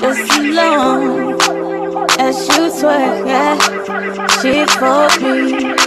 just as long as you twerk, yeah. She for me.